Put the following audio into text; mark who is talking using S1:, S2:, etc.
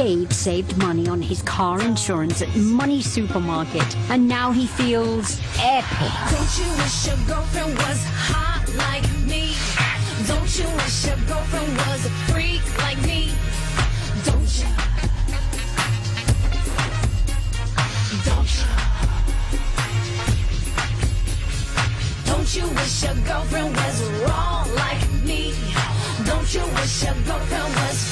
S1: Dave saved money on his car insurance at Money Supermarket, and now he feels epic.
S2: Don't you wish your girlfriend was hot like me? Don't you wish your girlfriend was a freak like me? Don't you? Don't you? Don't you wish your girlfriend was wrong like me? Don't you wish your girlfriend was